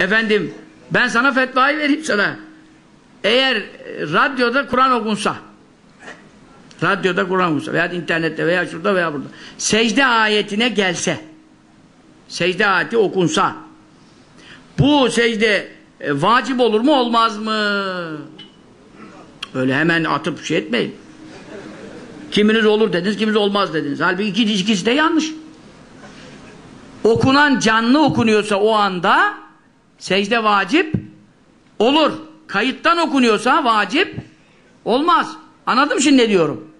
efendim ben sana fetvayı vereyim sana. Eğer radyoda Kur'an okunsa radyoda Kur'an okunsa veya internette veya şurada veya burada secde ayetine gelse secde ayeti okunsa bu secde e, vacip olur mu olmaz mı? Öyle hemen atıp şey etmeyin. Kiminiz olur dediniz, kiminiz olmaz dediniz. Halbuki ikisi, ikisi de yanlış. Okunan canlı okunuyorsa o anda secde vacip olur. Kayıttan okunuyorsa vacip olmaz. Anladın mı şimdi ne diyorum?